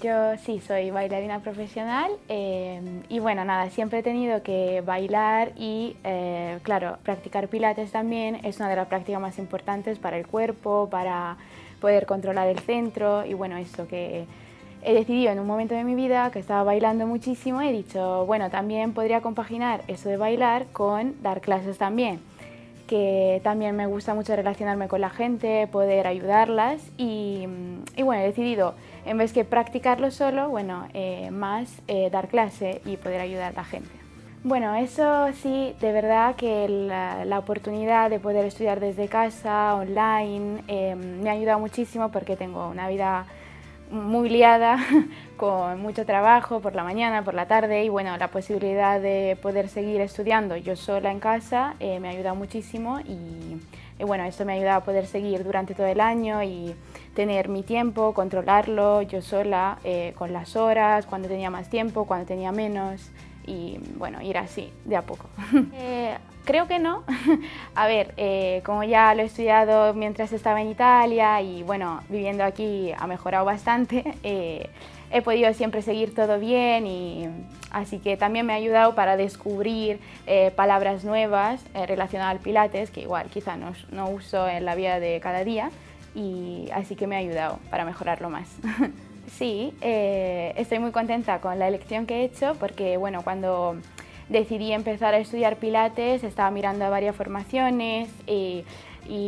yo sí soy bailarina profesional eh, y bueno, nada, siempre he tenido que bailar y, eh, claro, practicar pilates también es una de las prácticas más importantes para el cuerpo, para poder controlar el centro y bueno, esto que he decidido en un momento de mi vida que estaba bailando muchísimo, he dicho, bueno, también podría compaginar eso de bailar con dar clases también que también me gusta mucho relacionarme con la gente, poder ayudarlas y, bueno, he decidido en vez que practicarlo solo, bueno, eh, más eh, dar clase y poder ayudar a la gente. Bueno, eso sí, de verdad que la, oportunidad de poder estudiar desde casa, online, eh, me ha ayudado muchísimo porque tengo una vida muy liada, con mucho trabajo por la mañana, por la tarde y bueno, la posibilidad de poder seguir estudiando yo sola en casa eh, me ha ayudado muchísimo y, bueno, esto me ha ayudado a poder seguir durante todo el año y tener mi tiempo, controlarlo yo sola, eh, con las horas, cuando tenía más tiempo, cuando tenía menos y bueno, ir así, de a poco. Eh, creo que no. a ver, eh, como ya lo he estudiado mientras estaba en Italia y bueno, viviendo aquí ha mejorado bastante, eh, he podido siempre seguir todo bien y así que también me ha ayudado para descubrir palabras nuevas relacionadas al pilates que igual quizá no, no uso en la vida de cada día y así que me ha ayudado para mejorarlo más. Sí, eh, estoy muy contenta con la elección que he hecho porque bueno, cuando decidí empezar a estudiar Pilates estaba mirando a varias formaciones y,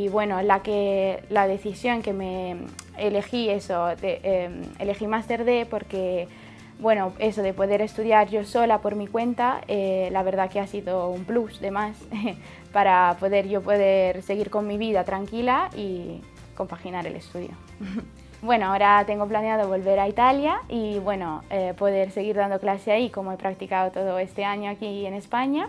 bueno, la, que, la decisión que me elegí eso, em, elegí Master D porque bueno, eso de poder estudiar yo sola por mi cuenta, eh, la verdad que ha sido un plus de más para poder yo poder seguir con mi vida tranquila y compaginar el estudio. Bueno, ahora tengo planeado volver a Italia y bueno, eh, poder seguir dando clase ahí como he practicado todo este año aquí en España.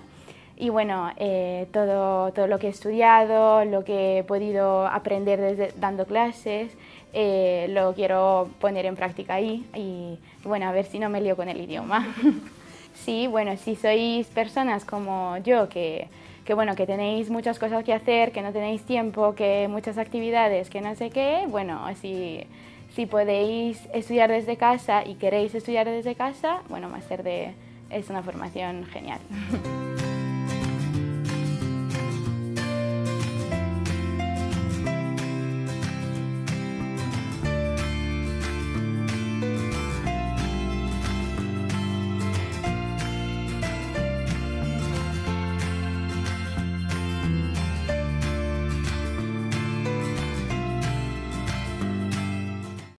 Y bueno, eh, todo, todo lo que he estudiado, lo que he podido aprender desde dando clases, eh, lo quiero poner en práctica ahí y bueno, a ver si no me lío con el idioma. sí, bueno, si sois personas como yo que que bueno, que tenéis muchas cosas que hacer, que no tenéis tiempo, que muchas actividades, que no sé qué, bueno, si, si podéis estudiar desde casa y queréis estudiar desde casa, bueno, Máster de es una formación genial.